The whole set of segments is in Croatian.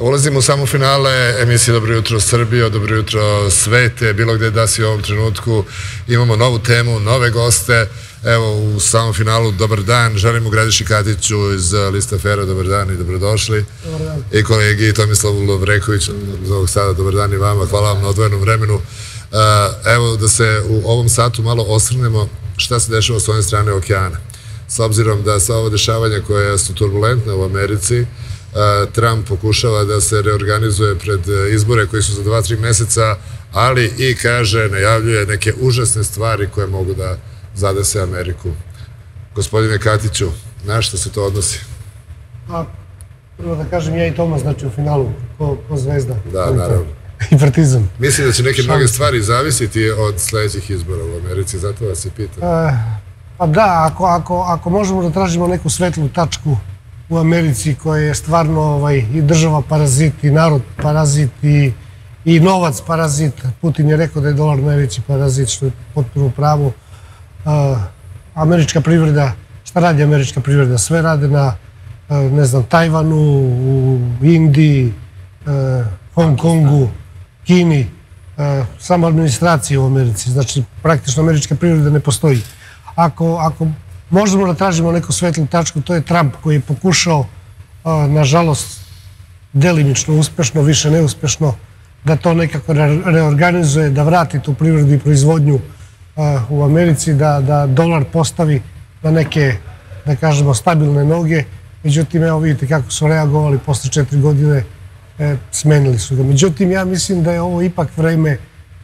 Ulazimo u samo finale emisije Dobro jutro Srbijo, Dobro jutro svete, bilo gde da si u ovom trenutku. Imamo novu temu, nove goste. Evo u samom finalu dobar dan, želim u Gradiši Katiću iz Lista Fera, dobar dan i dobrodošli. Dobar dan. I kolegi Tomislavu Lovrekoviću iz ovog sada, dobar dan i vama, hvala vam na odvojenom vremenu. Uh, Evo da se u ovom satu malo osvrnemo šta se dešava s one strane okeana. S obzirom da sva ova dešavanja koja su turbulentna u Americi, Trump pokušava da se reorganizuje pred uh, izbore koji su za dva, tri meseca, ali i kaže, najavljuje neke užasne stvari koje mogu da zadese Ameriku. Gospodine Katiću, na što se to odnosi? Pa, prvo da kažem, ja i Toma, znači u finalu, ko, ko zvezda. Da, naravno. I partizan. Mislim da će neke mnoge stvari zavisiti od sledećih izbora u Americi, zato vas i pitam. E, pa da, ako, ako, ako možemo da tražimo neku svetlu tačku u Americi koja je stvarno ovaj, i država parazit, i narod parazit, i, i novac parazit. Putin je rekao da je dolar najveći parazit, što je potpuno u pravu. E, američka privreda, šta radi američka privreda? Sve rade na, e, ne znam, Tajvanu, u Indiji, e, Hong Kongu, Kini, samo administracije u Americi. Znači, praktično američka privreda ne postoji. Ako, ako možemo da tražimo neku svetlu tačku, to je Trump koji je pokušao, nažalost, delimično uspešno, više neuspešno, da to nekako re- reorganizuje, da vrati tu privredu i proizvodnju u Americi, da, da dolar postavi na neke, da kažemo, stabilne noge. Međutim, evo vidite kako su reagovali posle četiri godine, e, smenili su ga. Međutim, ja mislim da je ovo ipak vreme,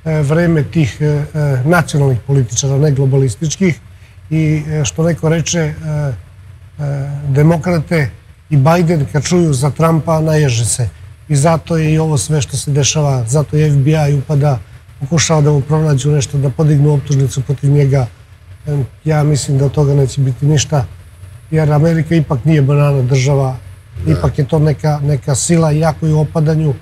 e, tih e, nacionalnih političara, ne globalističkih. I e, što neko reče, e, e, demokrate i Biden kad čuju za Trumpa naježe se. I zato je i ovo sve što se dešava, zato je FBI upada, pokušava da mu pronađu nešto, da podignu optužnicu protiv njega. Ja mislim da od toga neće biti ništa, jer Amerika ipak nije banana država, ipak je to neka, neka sila, iako je u opadanju,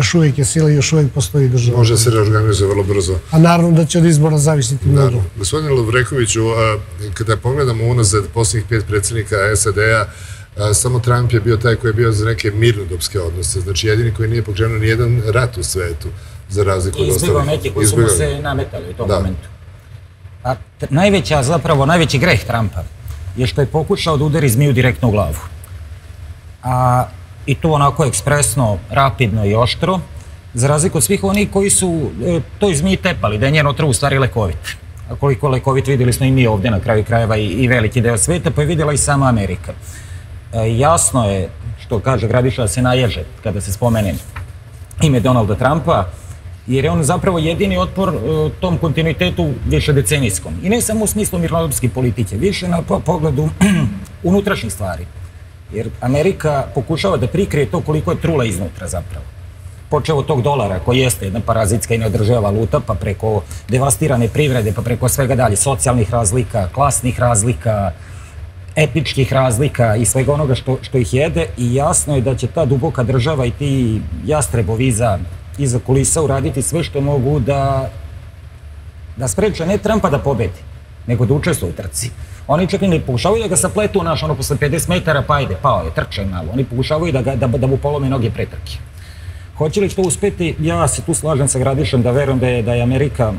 još uvijek je sila i još uvijek postoji država. Može se reorganizuje vrlo brzo. A naravno da će od izbora zavisiti mnogo. Gospodine Lovrekoviću, kada pogledamo unazad posljednjih pet predsjednika SAD-a, samo Trump je bio taj koji je bio za neke mirnodopske odnose. Znači jedini koji nije pokrenuo nijedan rat u svetu, za razliku od I izbjegao ostalih. neki koji su mu se nametali u tom Da. momentu. A najveća, zapravo, najveći greh Trumpa je što je pokušao da udari zmiju direktno u glavu. A, I to onako ekspresno, rapidno i oštro, za razliku od svih onih koji su e, toj zmiji tepali, da je njen otrov u stvari lekovit. A koliko lekovit vidjeli smo i mi ovdje na kraju krajeva i, i veliki deo sveta, pa je vidjela i sama Amerika. E, jasno je, što kaže Gradiša, da se naježe kada se spomene ime Donalda Trumpa, jer je on zapravo jedini otpor e, tom kontinuitetu više decenijskom. I ne samo u smislu mirnodopske politike, više na po- pogledu unutrašnjih stvari. Jer Amerika pokušava da prikrije to koliko je trula iznutra zapravo. Počeo od tog dolara koji jeste jedna parazitska i neodrživa valuta, pa preko devastirane privrede, pa preko svega dalje, socijalnih razlika, klasnih razlika, etničkih razlika i svega onoga što, što ih jede i jasno je da će ta duboka država i ti jastrebovi iza, iza kulisa uraditi sve što mogu da, da spreče ne Trumpa da pobedi, nego da učestvuje u trci. Oni čak i ne pokušavaju da ga sapletu, naš, ono, posle 50 metara, pa ajde, pao je, trče malo. Oni pokušavaju da, ga, da, da mu polome noge pre trke. Hoće li to uspeti? Ja se tu slažem sa Gradišem da verujem da je, da je Amerika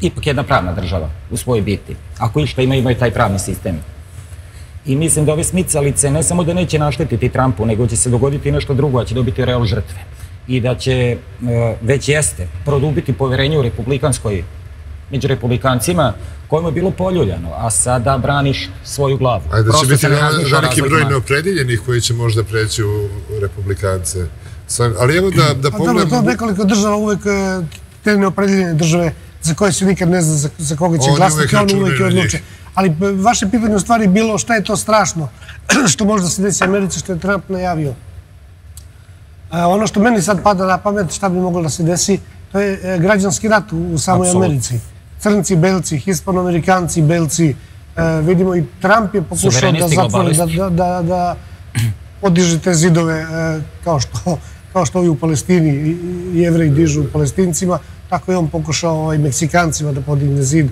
ipak jedna pravna država u svojoj biti. Ako išta ima, imaju taj pravni sistem. I mislim da ove smicalice ne samo da neće naštetiti Trumpu, nego će se dogoditi nešto drugo, a će dobiti real žrtve. I da će, e, već jeste, produbiti poverenje u republikanskoj, među republikancima, kojima je bilo poljuljano, a sada braniš svoju glavu. Ajde, da će Prosto biti veliki broj razlikama. neopredjeljenih koji će možda preći u republikance. Ali evo da, da Pa dobro, to pogledamo... nekoliko država uvek, e, te neopredeljene države za koje se nikad ne zna za, za koga će glasati, oni uvek njih. odluče. Ali e, vaše pitanje u stvari bilo šta je to strašno, što možda se desi Americi, što je Trump najavio. A, ono što meni sad pada na pamet, šta bi moglo da se desi, to je e, građanski rat u, u samoj. Americi. Crnci, belci, hispanoamerikanci, belci. E, vidimo i Trump je pokušao da zatvori, da, da, da, da podiže te zidove e, kao što, kao što ovi u Palestini i- i jevreji dižu palestincima, tako je on pokušao ovaj, Meksikancima da podigne zid.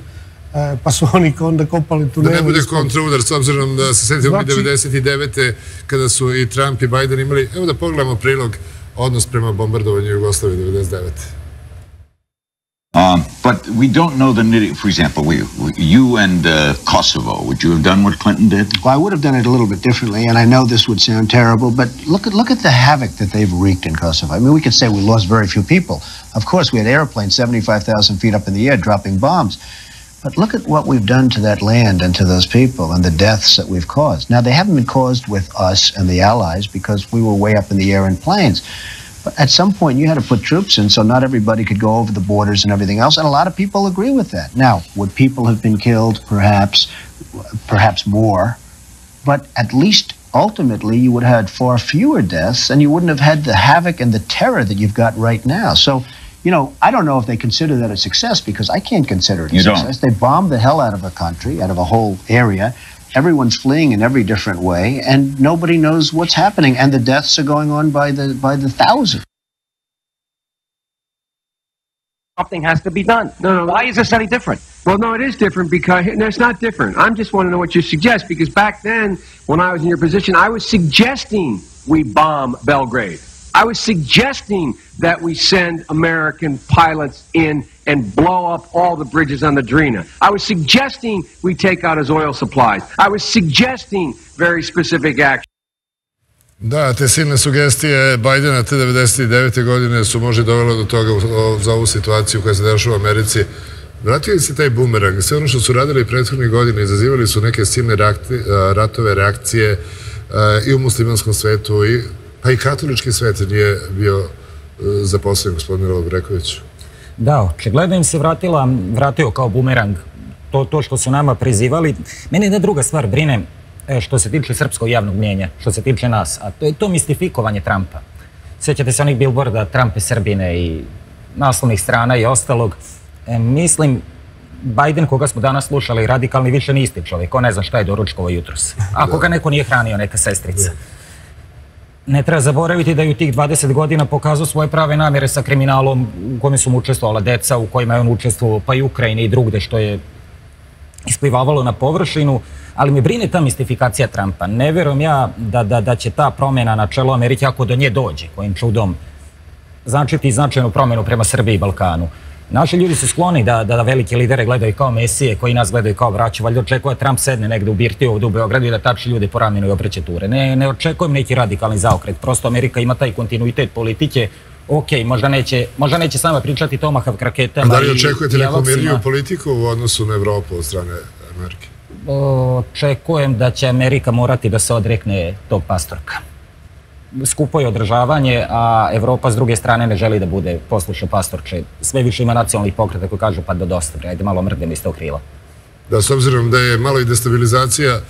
e, pa su oni onda kopali tu Da ne bude kontraudar, s obzirom da se sjetimo Znači- 99. kada su i Trump i Biden imali, evo da pogledamo prilog odnos prema bombardovanju Jugoslavije 99. Um, but we don't know the nitty. For example, we, you and uh, Kosovo. Would you have done what Clinton did? Well, I would have done it a little bit differently, and I know this would sound terrible, but look at look at the havoc that they've wreaked in Kosovo. I mean, we could say we lost very few people. Of course, we had airplanes 75,000 feet up in the air dropping bombs. But look at what we've done to that land and to those people and the deaths that we've caused. Now, they haven't been caused with us and the Allies because we were way up in the air in planes. But at some point, you had to put troops in so not everybody could go over the borders and everything else. And a lot of people agree with that. Now, would people have been killed? Perhaps, perhaps more. But at least ultimately, you would have had far fewer deaths and you wouldn't have had the havoc and the terror that you've got right now. So, you know, I don't know if they consider that a success because I can't consider it a You don't. success. They bombed the hell out of a country, out of a whole area. Everyone's fleeing in every different way, and nobody knows what's happening. And the deaths are going on by the by the thousands. something has to be done. No, no. Why is this any different? Well, no, it is different because no, it's not different. I'm just want to know what you suggest because back then, when I was in your position, I was suggesting we bomb Belgrade. I was suggesting that we send American pilots in and blow up all the bridges on the Drina. I was suggesting we take out his oil supplies. I was suggesting very specific action. Da, te silne sugestije Bajdena te 99. godine su možda dovele do toga za ovu situaciju koja se dešava u Americi. Vratio se taj bumerang? Sve ono što su radili prethodnih godina, izazivali su neke silne ratove, reakcije i u muslimanskom svetu, i, pa i katolički svet nije bio e, zaposlen gospodin Lovreković. Da, očigledno im se vratila, vratio kao bumerang to, to što su nama prizivali. Mene jedna druga stvar brine e, što se tiče srpskog javnog mnjenja, što se tiče nas, a to je to mistifikovanje Trumpa. Sjećate se onih billboarda Trump i Srbine i naslovnih strana i ostalog. E, mislim, Biden, koga smo danas slušali, radikalni više nije isti čovjek. On ne zna šta je doručkovo jutros. Ako ga neko nije hranio, neka sestrica. Ne treba zaboraviti da je u tih 20 godina pokazao svoje prave namjere sa kriminalom u kome su mu učestvovala deca, u kojima je on učestvovao pa i Ukrajine i drugde što je isplivavalo na površinu, ali me brine ta mistifikacija Trumpa. Ne verujem ja da, da, da će ta promjena na čelu Amerike, ako do nje dođe, kojim čudom, značiti značajnu promjenu prema Srbiji i Balkanu. Naši ljudi su skloni da, da, da velike lidere gledaju kao mesije, koji nas gledaju kao braću. Valjda očekuje Trump sedne negde u birti ovdje u Beogradu i da tači ljude po ramenu i okreće ture. Ne, ne očekujem neki radikalni zaokret. Prosto Amerika ima taj kontinuitet politike. Ok, možda neće, možda neće sama pričati Tomahawk raketama Da li očekujete neku mirniju politiku u odnosu na Evropu od strane Amerike? Očekujem da će Amerika morati da se odrekne tog pastorka. Skupo je održavanje, a Evropa s druge strane ne želi da bude poslušno pastorče. Sve više ima nacionalnih pokreta koji kažu pa da dosta, bre, ajde malo mrdem iz tog krila. Da, s obzirom da je malo i destabilizacija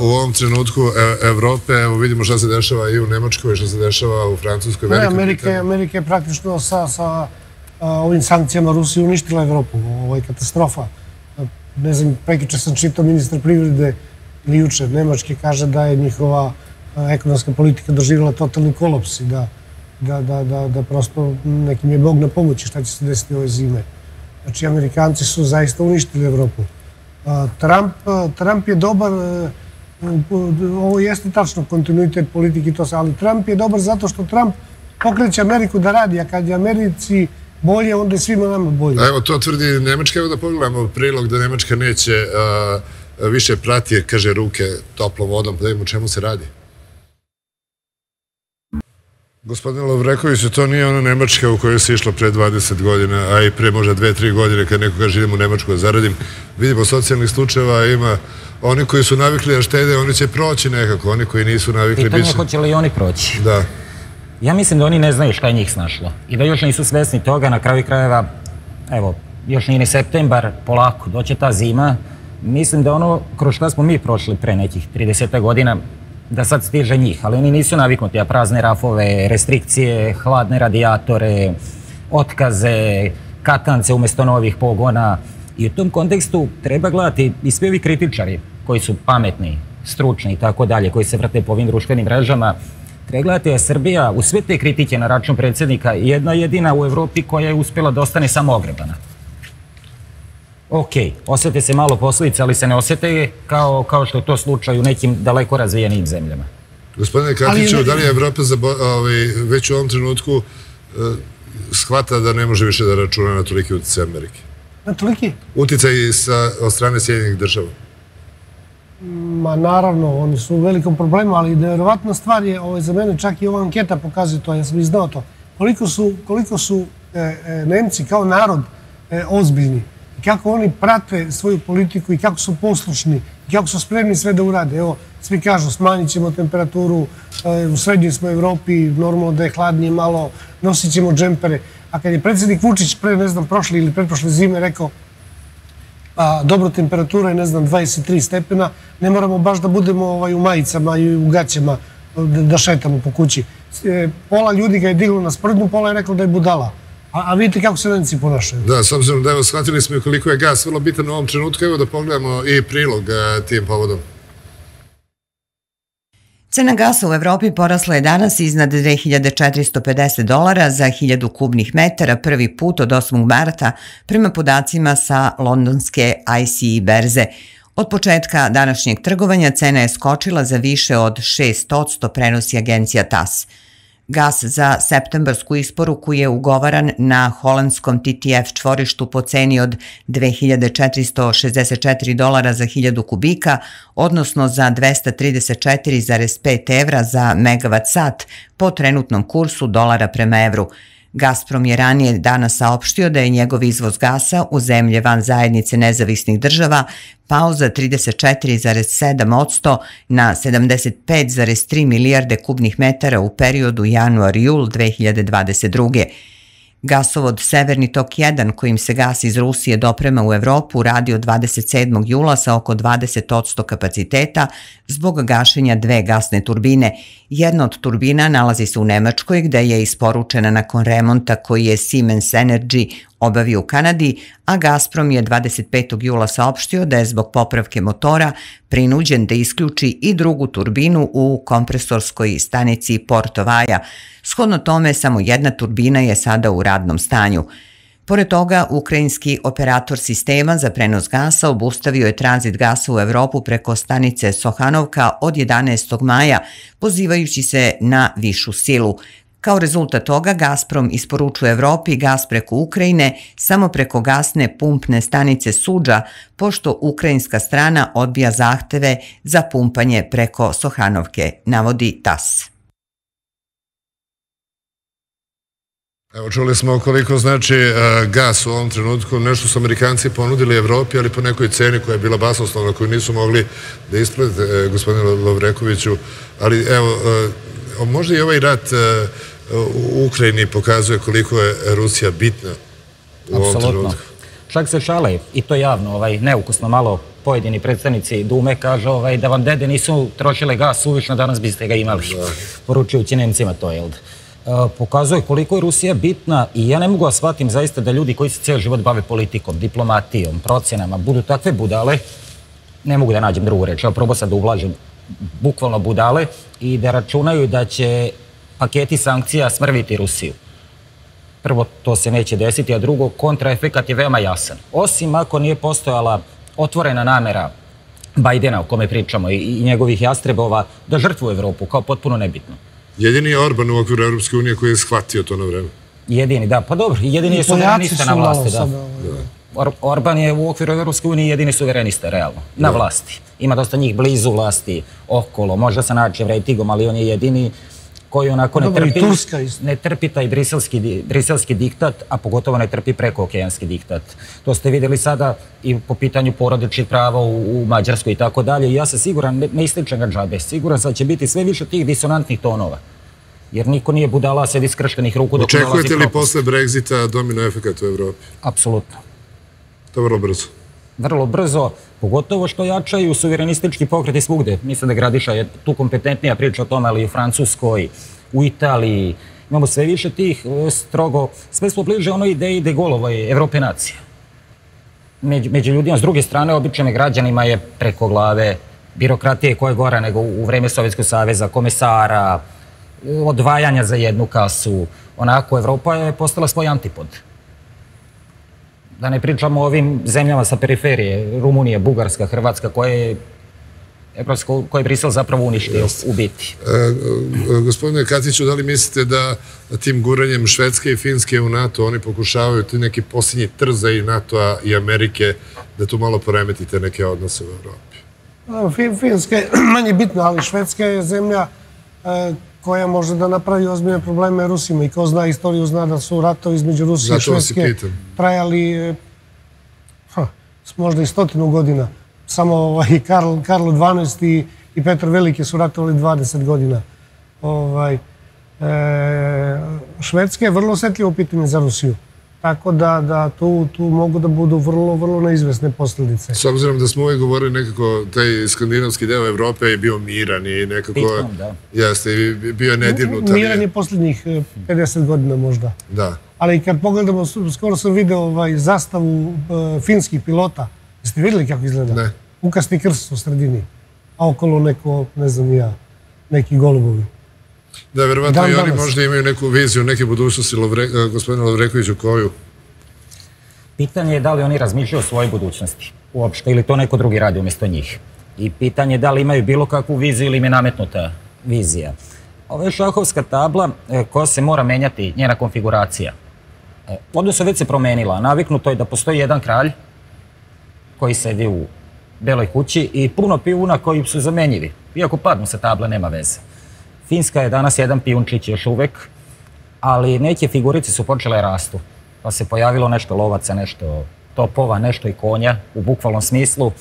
u ovom trenutku e, Evrope, evo vidimo šta se dešava i u Nemačkoj, šta se dešava u Francuskoj, Velikoj Amerika, Britaniji. Amerika je praktično sa, sa ovim sankcijama Rusije uništila Evropu. Ovo je katastrofa. A, Ne znam, prekiče sam čitao ministar privrede ili juče Nemačke kaže da je njihova ekonomska politika doživjela totalni kolaps i da, da, da, da, prosto nekim je Bog na pomoći šta će se desiti ove zime. Znači, Amerikanci su zaista uništili Evropu. Trump, Trump je dobar, e, ovo jeste tačno kontinuitet politike to se, ali Trump je dobar zato što Trump pokreće Ameriku da radi, a kad je Americi bolje, onda je svima nama bolje. Evo, to tvrdi Nemačka, evo da pogledamo prilog da Nemačka neće više prati, kaže, ruke toplom vodom, pa da vidimo čemu se radi. Gospodin Lovreković, to nije ona Nemačka u kojoj se išlo pre 20 godina, a i pre možda 2-3 godine kad neko kaže idem u Nemačku da zaradim. Vidimo socijalnih slučajeva, ima oni koji su navikli da štede, oni će proći nekako, oni koji nisu navikli, Pitanje bit je će... hoće li i oni proći. Da. Ja mislim da oni ne znaju šta je njih snašlo i da još nisu svesni toga, na kraju krajeva, evo, još nije ni septembar, polako, doće ta zima. Mislim da ono kroz šta smo mi prošli pre nekih 30 godina, da sad stiže njih, ali oni nisu naviknuti, a prazne rafove, restrikcije, hladne radijatore, otkaze, katance umjesto novih pogona. I u tom kontekstu treba gledati i svi ovi kritičari koji su pametni, stručni i tako dalje, koji se vrte po ovim društvenim mrežama, Treba gledati da je Srbija u sve te kritike na račun predsjednika jedna jedina u Evropi koja je uspjela da ostane samo ogrebana. Ok, osjete se malo posljedice, ali se ne osjete kao, kao što je to slučaj u nekim daleko razvijenim zemljama. Gospodine Katiću, da li je Evropa ovaj, već u ovom trenutku uh, shvata da ne može više da računa na toliki utjecaj Amerike? Na toliki? Uticaj sa, od strane Sjedinjenih država. Ma naravno, oni su u velikom problemu, ali nevjerovatna stvar je, ovaj, za mene čak i ova anketa pokazuje to, ja sam izdao to, koliko su, koliko su e, e, Nemci kao narod e, ozbiljni kako oni prate svoju politiku i kako su poslušni kako su spremni sve da urade. Evo, svi kažu smanjit ćemo temperaturu, u srednjoj smo Evropi, normalno da je hladnije malo, nosit ćemo džempere. A kad je predsjednik Vučić pre, ne znam, prošle ili pretprošle zime rekao dobro temperatura je, ne znam, 23 stepena, ne moramo baš da budemo ovaj, u majicama i u gaćama da, šetamo po kući. E, pola ljudi ga je diglo na sprdnju, pola je rekao da je budala. A, a vidite kako se Nemci ponašaju. Da, s obzirom da evo shvatili smo i koliko je gas vrlo bitan u ovom trenutku, evo da pogledamo i prilog a, tim povodom. Cena gasa u Evropi porasla je danas iznad 2450 dolara za 1000 kubnih metara prvi put od 8. marta prema podacima sa londonske ICE berze. Od početka današnjeg trgovanja cena je skočila za više od 600 prenosi agencija TAS. Gas za septembarsku isporuku je ugovaran na holandskom TTF čvorištu po ceni od 2464 dolara za 1000 kubika, odnosno za 234,5 evra za megavat sat po trenutnom kursu dolara prema evru. Gazprom je ranije danas saopštio da je njegov izvoz gasa u zemlje van zajednice nezavisnih država pao za 34,7% na 75,3 milijarde kubnih metara u periodu januar-jul 2022. Gasovod Severni tok 1, kojim se gas iz Rusije doprema u Evropu, radi od 27. jula sa oko 20% kapaciteta zbog gašenja dve gasne turbine. Jedna od turbina nalazi se u Nemačkoj gde je isporučena nakon remonta koji je Siemens Energy obavio u Kanadi, a Gazprom je 25. jula saopštio da je zbog popravke motora prinuđen da isključi i drugu turbinu u kompresorskoj stanici Porto Vaja. Shodno tome, samo jedna turbina je sada u radnom stanju. Pored toga, ukrajinski operator sistema za prenos gasa obustavio je tranzit gasa u Evropu preko stanice Sohanovka od 11. maja, pozivajući se na višu silu. Kao rezultat toga Gazprom isporučuje Evropi gas preko Ukrajine samo preko gasne pumpne stanice Suđa, pošto ukrajinska strana odbija zahteve za pumpanje preko Sohanovke, navodi TAS. Evo čuli smo koliko znači e, gas u ovom trenutku, nešto su Amerikanci ponudili Evropi, ali po nekoj ceni koja je bila basoslovna, koju nisu mogli da isplete, e, gospodine Lovrekoviću, ali evo, e, možda i ovaj rat u Ukrajini pokazuje koliko je Rusija bitna u ovom trenutku. Čak se šale, i to javno, ovaj, neukusno malo pojedini predstavnici Dume kaže ovaj, da vam dede nisu trošile gas suvišno, danas biste ga imali. Da. Poručujući Nemcima to, jel? pokazuje koliko je Rusija bitna i ja ne mogu da shvatim zaista da ljudi koji se cijel život bave politikom, diplomatijom, procjenama, budu takve budale, ne mogu da nađem drugu reč, evo probao sam da bukvalno budale i da računaju da će paketi sankcija smrviti Rusiju. Prvo, to se neće desiti, a drugo, kontraefekat je veoma jasan. Osim ako nije postojala otvorena namera Bajdena o kome pričamo i njegovih jastrebova da žrtvu Evropu kao potpuno nebitno. Jedini je Orban u okviru Europske unije koji je shvatio to na vreme. Jedini, da. Pa dobro, jedini je suverenista na vlasti, da. Orban je u okviru Europske unije jedini suverenista, realno, na vlasti. Ima dosta njih blizu vlasti, okolo, možda se nađe rejtigom, ali on je jedini koji onako ne trpi, ne trpi taj briselski, briselski diktat, a pogotovo ne trpi prekookeanski diktat. To ste vidjeli sada i po pitanju porodičnih prava u, u Mađarskoj i tako dalje. Ja sam siguran, ne, ne ističem ga džabe, siguran sam da će biti sve više tih disonantnih tonova. Jer niko nije budala sedi skrštenih ruku dok Očekujete li posle Brexita domino efekat u Evropi? Apsolutno. To je vrlo brzo vrlo brzo, pogotovo što jačaju suverenistički pokreti svugde. Mislim da Gradiša je tu kompetentnija priča o tome, ali i u Francuskoj, u Italiji. Imamo sve više tih e, strogo, sve smo bliže onoj ideji de Golovoj Evrope nacije. Među, među ljudima, s druge strane, običanim građanima je preko glave birokratije koja je gora nego u vreme Sovjetskog saveza, komesara, odvajanja za jednu kasu. Onako, Evropa je postala svoj antipod Da ne pričamo o ovim zemljama sa periferije, Rumunije, Bugarska, Hrvatska, koje Evropsko, koje je Brisel zapravo uništio u biti. E, e, gospodine Katiću, da li mislite da tim guranjem Švedske i Finske u NATO oni pokušavaju ti neki posljednji trza i NATO-a i Amerike da tu malo poremetite neke odnose u Evropi? Finska je manje bitna, ali Švedska je zemlja e, koja može da napravi ozbiljne probleme Rusima i ko zna istoriju zna da su ratovi između Rusije i Švedske trajali ha, možda i stotinu godina samo ovaj, Karl, Karlo XII i, i Petar Veliki su ratovali 20 godina. Ovaj, e, Švedska je vrlo osjetljivo pitanje za Rusiju. Tako da, da tu, tu mogu da budu vrlo, vrlo neizvesne posljedice. S obzirom da smo uvijek govorili nekako, taj skandinavski deo Evrope je bio miran i nekako... Pitom, da. Jeste, bio nedirnut. Miran je posljednjih 50 godina možda. Da. Ali kad pogledamo, skoro sam video ovaj, zastavu uh, finskih pilota, Jeste vidjeli kako izgleda? Ne. Ukasni krst u sredini, a okolo neko, ne znam ja, neki golubovi. Da, verovatno i oni možda imaju neku viziju, neke budućnosti, Lovre, gospodine Lovrekoviću, koju? Pitanje je da li oni razmišljaju o svojoj budućnosti uopšte ili to neko drugi radi umjesto njih. I pitanje je da li imaju bilo kakvu viziju ili im je nametnuta vizija. Ovo je šahovska tabla e, koja se mora menjati, njena konfiguracija. E, odnosno već se promenila. Naviknuto je da postoji jedan kralj koji sedi u Beloj kući i puno pijuna koji su zamenjivi. Iako padnu se table, nema veze. Finska je danas jedan pijunčić još uvek, ali neke figurice su počele rastu. Pa se pojavilo nešto lovaca, nešto topova, nešto i konja u bukvalnom smislu,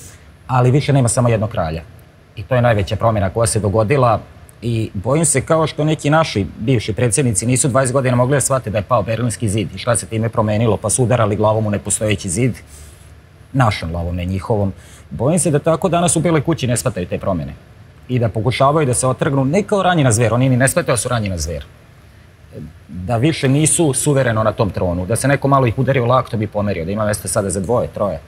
ali više nema samo jednog kralja. I to je najveća promjena koja se dogodila i bojim se kao što neki naši bivši predsjednici nisu 20 godina mogli da shvate da je pao Berlinski zid i šta se time promenilo, pa su udarali glavom u nepostojeći zid našom lavom, ne njihovom. Bojim se da tako danas u Beloj kući ne shvataju te promjene. I da pokušavaju da se otrgnu ne kao ranjena zver, oni ni ne shvataju da su ranjena zver. Da više nisu suvereno na tom tronu, da se neko malo ih udario lak, to bi pomerio, da ima mjesta sada za dvoje, troje,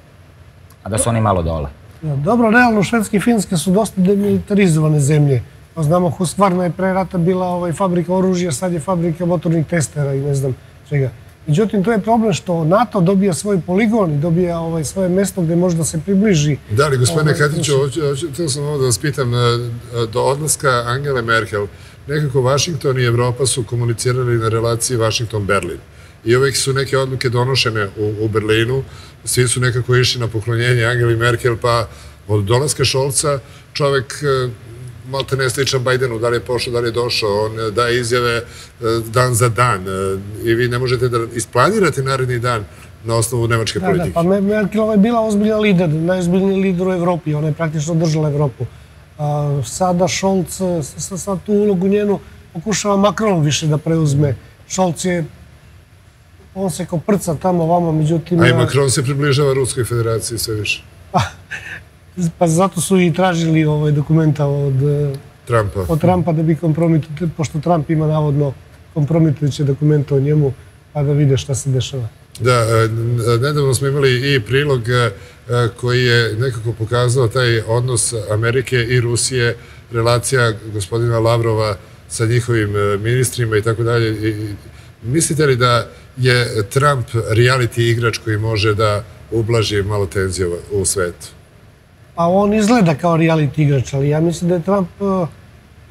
a da su oni malo dole. Dobro, realno Švedske i Finske su dosta demilitarizovane zemlje. Pa znamo, Hustvarna je pre rata bila ovaj, fabrika oružja, sad je fabrika motornih testera i ne znam čega. Međutim, to je problem što NATO dobija svoj poligon i dobija ovaj, svoje mjesto gdje može da se približi. Da li, gospodine ovaj, Katiću, htio sam ovo da vas pitam, do odlaska Angele Merkel, nekako Washington i Evropa su komunicirali na relaciji Washington-Berlin. I uvijek su neke odluke donošene u, u Berlinu, svi su nekako išli na poklonjenje Angeli Merkel, pa od dolaska Šolca čovek malte ne sličan Bajdenu, da li je pošao, da li je došao, on eh, daje izjave eh, dan za dan eh, i vi ne možete da isplanirate naredni dan na osnovu nemačke politike. Da, pa Merkelova je bila ozbiljna lider, najozbiljniji lider u Evropi, ona je praktično držala Evropu. Sada Šolc, sad tu ulogu njenu pokušava Macron više da preuzme. Šolc je on se koprca tamo vama, međutim... A i Macron se približava Ruskoj federaciji sve više. Pa, zato su i tražili ovaj dokumenta od eh, Trumpa. od Trumpa da bi kompromitovali, pošto Trump ima navodno kompromitujuće dokumenta o njemu, pa da vide šta se dešava. Da, eh, nedavno smo imali i prilog koji je nekako pokazao taj odnos Amerike i Rusije, relacija gospodina Lavrova sa njihovim ministrima i tako dalje. Mislite li da je Trump reality igrač koji može da ublaži malo tenziju u svetu? Pa on izgleda kao reality igrač, ali ja mislim da je Trump, e,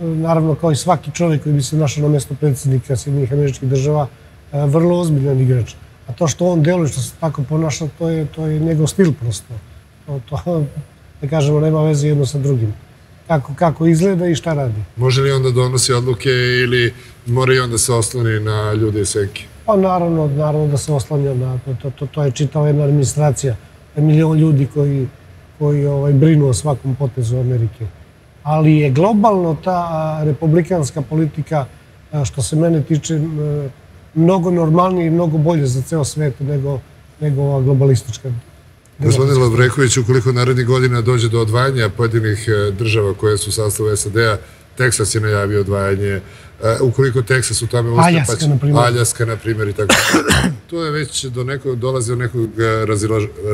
naravno kao i svaki čovjek koji bi se našao na mjesto predsjednika Sjedinjih američkih država, e, vrlo ozbiljan igrač. A to što on deluje, što se tako ponaša, to je, to je njegov stil prosto. To, to, da kažemo, nema veze jedno sa drugim. Kako, kako izgleda i šta radi. Može li on da donosi odluke ili mora i on da se osloni na ljude i senke? Pa naravno, naravno da se oslanja na to. To, to je čitava jedna administracija. Milion ljudi koji koji ovaj, brinu o svakom potezu Amerike. Ali je globalno ta republikanska politika, što se mene tiče, mnogo normalnije i mnogo bolje za ceo svet nego, nego ova globalistička. Gospodin Lavreković, ukoliko narednih godina dođe do odvajanja pojedinih e, država koje su sastavu SAD-a, Teksas je najavio odvajanje, e, ukoliko Teksas u tome Aljaska, na primjer. Aljaska, na primjer, i tako. to je već do nekog, dolazi do nekog e,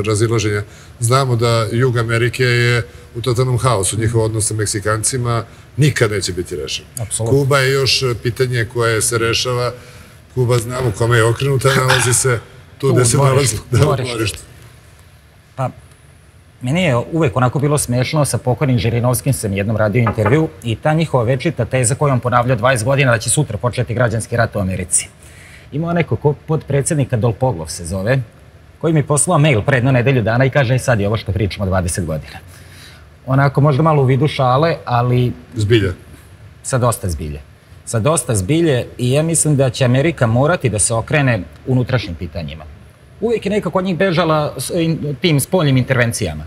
razilaženja. Znamo da Jug Amerike je u totalnom haosu, njihov odnos sa Meksikancima nikad neće biti rešen. Kuba je još pitanje koje se rešava. Kuba znamo kome je okrenuta, nalazi se Tu gde se nalazi. Da, u dvorištu. Meni je uvek onako bilo smešno sa pokojnim Žirinovskim sam jednom radio intervju i ta njihova večita teza koju on ponavlja 20 godina da će sutra početi građanski rat u Americi. Imao neko ko podpredsednika Dolpoglov se zove, koji mi je poslao mail pre jednu nedelju dana i kaže "E, sad je ovo što pričamo 20 godina. Onako možda malo u vidu šale, ali Zbilja. sa dosta zbilje. Sa dosta zbilje i ja mislim da će Amerika morati da se okrene unutrašnjim pitanjima. Uvijek je nekako njih bežala s in- tim spoljnim intervencijama.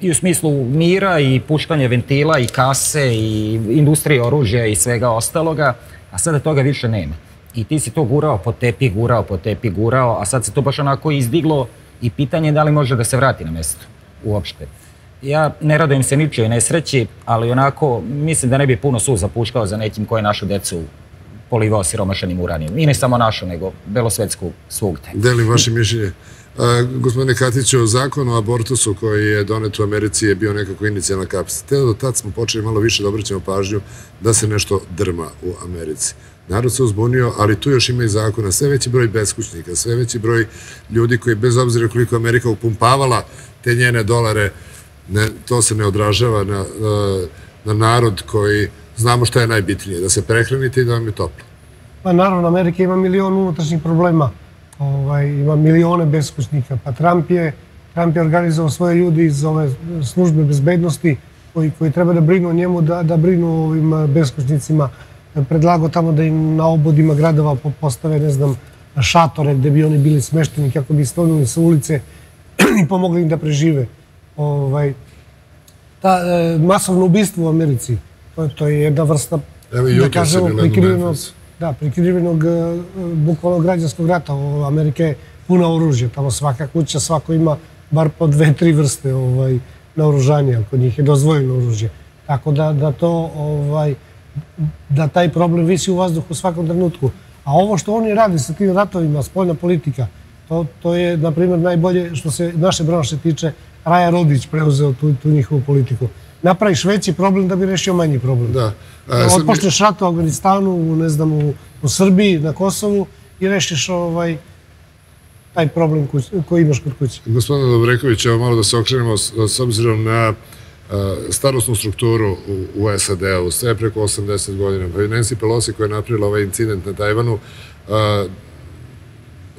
I u smislu mira i puštanje ventila i kase i industrije oružja i svega ostaloga, a sada toga više nema. I ti si to gurao po tepi, gurao po tepi, gurao, a sad se to baš onako izdiglo i pitanje je da li može da se vrati na mesto uopšte. Ja ne radujem se ničijoj nesreći, ali onako mislim da ne bi puno suza puškao za nekim koji je našu decu polivao siromašenim uranijom. I ne samo našu, nego belosvetsku svugde. Delim vaše mišljenje. A, gospodine Katiću, zakon o abortusu koji je donet u Americi je bio nekako inicijalna kapsa. Te do tad smo počeli malo više da obraćamo pažnju da se nešto drma u Americi. Narod se uzbunio, ali tu još ima i zakona. Sve veći broj beskućnika, sve veći broj ljudi koji, bez obzira koliko Amerika upumpavala te njene dolare, to se ne odražava na, na, na narod koji znamo šta je najbitnije, da se prehranite i da vam je toplo. Pa naravno, Amerika ima milion unutrašnjih problema. Ovaj, ima milione beskućnika. Pa Trump je, Trump je organizovao svoje ljudi iz ove službe bezbednosti koji, koji treba da brinu o njemu, da, da brinu o ovim beskućnicima. Predlago tamo da im na obodima gradova po- postave, ne znam, šatore gde bi oni bili smešteni kako bi sklonili sa ulice i pomogli im da prežive. Ovaj, ta e, masovno ubistvo u Americi, to, to je jedna vrsta, Evo da kažemo, u prikrivenog, da, prikrivenog e, bukvalno građanskog rata. O, Amerika je puna oružja, tamo svaka kuća, svako ima bar po dve, tri vrste ovaj, naoružanja, kod njih je dozvoljeno oružje. Tako da, da to, ovaj, da taj problem visi u vazduhu u svakom trenutku. A ovo što oni rade sa tim ratovima, spoljna politika, to, to je, na primjer, najbolje što se naše branše tiče, Raja Rodić preuzeo tu, tu njihovu politiku. Napraviš veći problem da bi rešio manji problem. Da. A, mi- Otpočneš rat u Afganistanu, u, ne znam, u, u Srbiji, na Kosovu i rešiš ovaj, taj problem kuć, koji imaš kod kuće. Gospodine Dobreković, evo malo da se okrenemo s, s obzirom na a, starostnu strukturu u, u SAD-u, sve preko 80 godina. Pa i Nancy Pelosi koja je napravila ovaj incident na Tajvanu, a,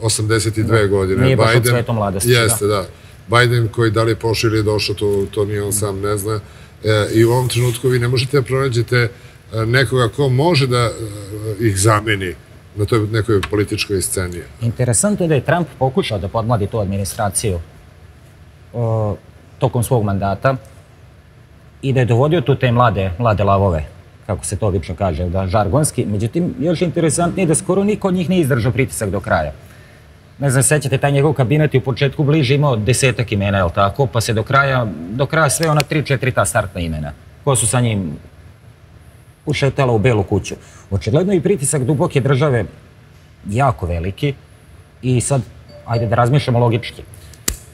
82 godine. Nije baš od mladosti, Jeste, da. Biden koji da li je pošao ili je došao, to, to ni on sam ne zna. E, I u ovom trenutku vi ne možete da pronađete e, nekoga ko može da e, ih zameni na toj nekoj političkoj sceni. Interesantno je da je Trump pokušao da podmladi tu administraciju o, tokom svog mandata i da je dovodio tu te mlade, mlade lavove, kako se to obično kaže, da žargonski. Međutim, još je interesantnije da skoro niko od njih nije izdržao pritisak do kraja. Ne znam, sećate, taj njegov kabinet je u početku bliže imao desetak imena, je li tako? Pa se do kraja, do kraja sve ona tri, četiri ta startna imena, koja su sa njim ušetala u belu kuću. Očigledno i pritisak duboke države jako veliki i sad, ajde da razmišljamo logički.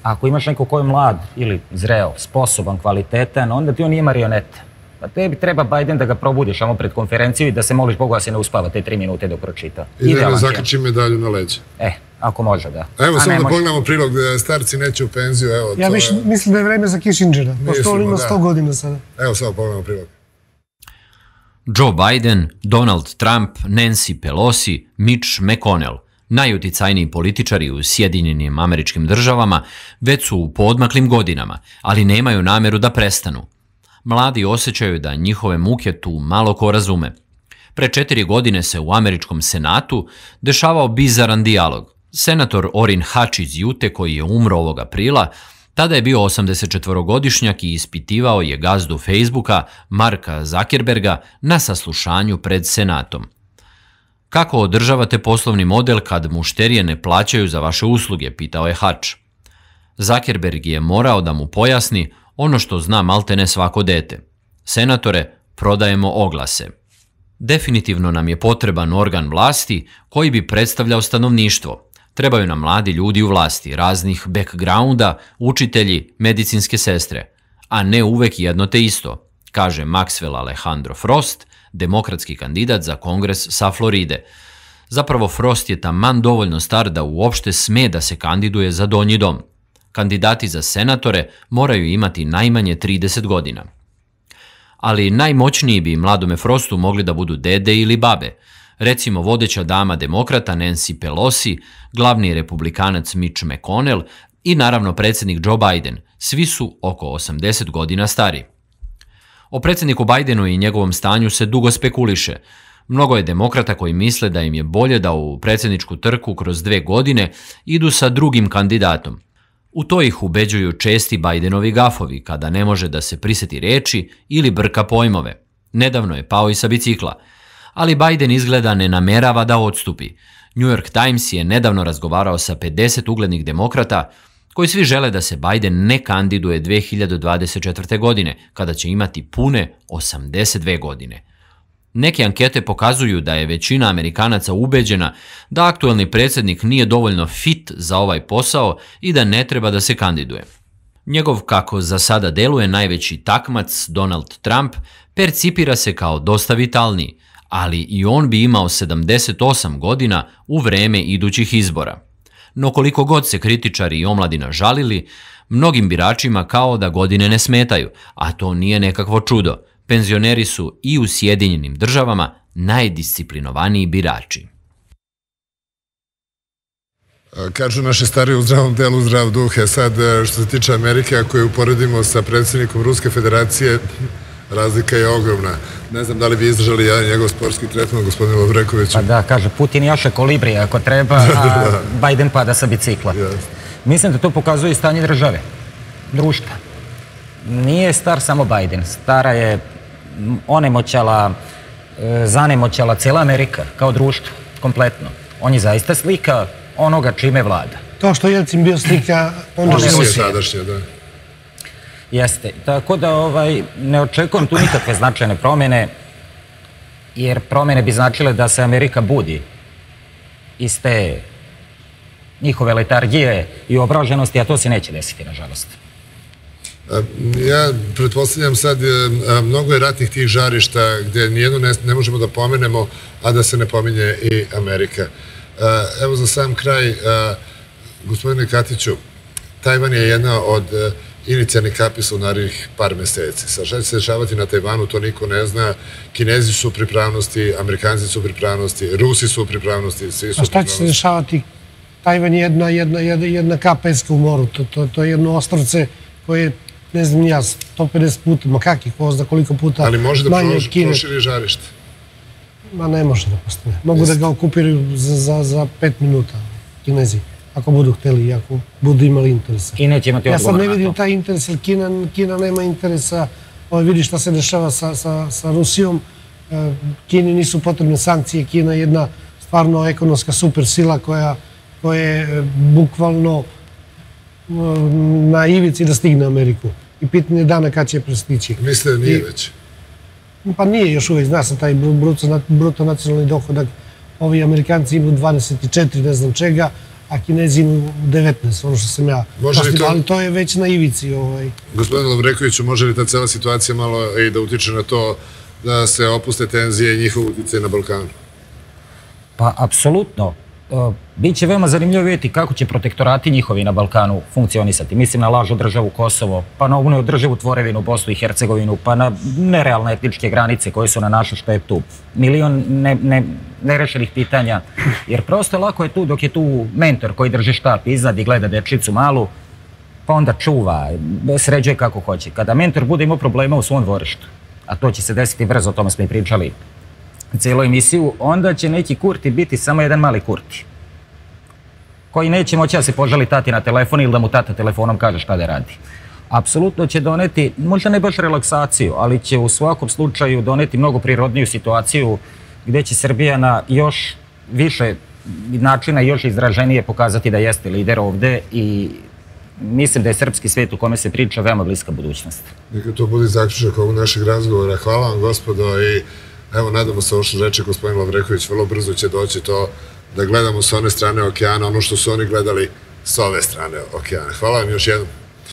Ako imaš neko ko je mlad ili zreo, sposoban, kvalitetan, onda ti on nije marioneta. Pa tebi treba Biden da ga probudiš samo pred konferenciju i da se moliš Bogu da se ne uspava te tri minute dok pročita. I da ne medalju na leđe. E, ako može, da. Evo, samo da pogledamo prilog da starci neće u penziju, evo, Ja to miš, je... mislim da je vreme za Kissingera, pošto on ima da. 100 godina sada. Evo, samo pogledamo prilog. Joe Biden, Donald Trump, Nancy Pelosi, Mitch McConnell, najuticajniji političari u Sjedinjenim američkim državama, već su u podmaklim godinama, ali nemaju nameru da prestanu. Mladi osjećaju da njihove muke tu malo ko razume. Pre četiri godine se u američkom senatu dešavao bizaran dijalog. Senator Orrin Hatch iz Jute, koji je umro ovog aprila, tada je bio 84-godišnjak i ispitivao je gazdu Facebooka, Marka Zuckerberga, na saslušanju pred senatom. Kako održavate poslovni model kad mušterije ne plaćaju za vaše usluge, pitao je Hatch. Zuckerberg je morao da mu pojasni ono što zna maltene svako dete. Senatore, prodajemo oglase. Definitivno nam je potreban organ vlasti koji bi predstavljao stanovništvo. Trebaju nam mladi ljudi u vlasti, raznih backgrounda, učitelji, medicinske sestre, a ne uvek jedno te isto, kaže Maxwell Alejandro Frost, demokratski kandidat za kongres sa Floride. Zapravo Frost je taman dovoljno star da uopšte sme da se kandiduje za donji dom. Kandidati za senatore moraju imati najmanje 30 godina. Ali najmoćniji bi mladome Frostu mogli da budu dede ili babe, recimo vodeća dama demokrata Nancy Pelosi, glavni republikanac Mitch McConnell i naravno predsjednik Joe Biden, svi su oko 80 godina stari. O predsjedniku Bidenu i njegovom stanju se dugo spekuliše. Mnogo je demokrata koji misle da im je bolje da u predsjedničku trku kroz dve godine idu sa drugim kandidatom. U to ih ubeđuju česti Bidenovi gafovi kada ne može da se priseti reči ili brka pojmove. Nedavno je pao i sa bicikla. Ali Biden izgleda ne namerava da odstupi. New York Times je nedavno razgovarao sa 50 uglednih demokrata koji svi žele da se Biden ne kandiduje 2024. godine, kada će imati pune 82 godine. Neke ankete pokazuju da je većina Amerikanaca ubeđena da aktuelni predsjednik nije dovoljno fit za ovaj posao i da ne treba da se kandiduje. Njegov, kako za sada deluje najveći takmac, Donald Trump, percipira se kao dosta vitalniji, ali i on bi imao 78 godina u vreme idućih izbora. No koliko god se kritičari i omladina žalili, mnogim biračima kao da godine ne smetaju, a to nije nekakvo čudo. Penzioneri su i u Sjedinjenim državama najdisciplinovaniji birači. Kažu naše stari u zdravom delu zdrav duh. E sad, e, što se tiče Amerike, ako je uporedimo sa predsjednikom Ruske federacije, razlika je ogromna. Ne znam da li bi izdržali jedan njegov sportski tretman, gospodine Lovreković. Pa da, kaže, Putin jaše kolibri ako treba, a Biden pada sa bicikla. Mislim da to pokazuje stanje države, društva. Nije star samo Biden, stara je onemoćala, e, zanemoćala cijela Amerika kao društvo, kompletno. On je zaista slika onoga čime vlada. Kao što je Jelcin bio slika onda Rusije. sadašnje, da. Jeste. Tako da ovaj, ne očekujem tu nikakve značajne promjene, jer promjene bi značile da se Amerika budi iz te njihove letargije i obraženosti, a to se neće desiti, nažalost. Ja pretpostavljam sad, mnogo je ratnih tih žarišta gdje nijedno ne, ne možemo da pomenemo, a da se ne pominje i Amerika. Evo za sam kraj, gospodine Katiću, Tajvan je jedna od inicijalni kapis u narednih par meseci. Sa šta će se dešavati na Tajvanu, to niko ne zna. Kinezi su u pripravnosti, Amerikanci su u pripravnosti, Rusi su u pripravnosti, svi su u pripravnosti. A šta će se dešavati? Tajvan je jedna, jedna, jedna, jedna kapeska u moru. To, to, to je jedno ostrovce koje ne znam ja, 150 puta, ma kakih, ko zna koliko puta Ali može da proširi žarište? Ma ne može da postane. Mogu da ga okupiraju za, za, za pet minuta, kinezi ako budu hteli i ako budu imali interesa. I neće imati Ja sad ne vidim taj interes, jer Kina, Kina nema interesa. Ovo vidi šta se dešava sa, sa, sa Rusijom. E, Kini nisu potrebne sankcije. Kina je jedna stvarno ekonomska supersila koja, koja je e, bukvalno e, na ivici da stigne Ameriku. I pitanje dana kad će prestići. Mislite da nije već? Pa nije još uvijek. Zna sam taj bruto, bruto nacionalni dohodak. Ovi Amerikanci imaju 24, ne znam čega a Kinezi u 19, ono što sam ja to... ali to je već na ivici. Ovaj. Gospodin Lovrekoviću, može li ta cela situacija malo i da utiče na to da se opuste tenzije i njihov utjecaj na Balkanu? Pa, apsolutno. E, Biće veoma zanimljivo vidjeti kako će protektorati njihovi na Balkanu funkcionisati. Mislim na lažu državu Kosovo, pa na ovu neodrživu tvorevinu Bosnu i Hercegovinu, pa na nerealne etničke granice koje su na našu štetu. Milion nerešenih pitanja. Jer prosto lako je tu dok je tu mentor koji drži štap iznad i gleda dečicu malu, pa onda čuva, sređuje kako hoće. Kada mentor bude imao problema u svom dvorištu, a to će se desiti brzo, o tome smo i pričali cijelu emisiju, onda će neki kurti biti samo jedan mali kurti. Koji neće moći da se požali tati na telefon ili da mu tata telefonom kaže šta da radi. Apsolutno će doneti, možda ne baš relaksaciju, ali će u svakom slučaju doneti mnogo prirodniju situaciju gdje će Srbija na još više načina još izraženije pokazati da jeste lider ovdje i mislim da je srpski svijet u kome se priča veoma bliska budućnost. Neka to bude zaključak ovog našeg razgovora. Hvala vam gospodo i Evo, nadamo se ovo što reče gospodin Lavreković, vrlo brzo će doći to da gledamo s one strane okeana, ono što su oni gledali s ove strane okeana. Hvala vam još jednom.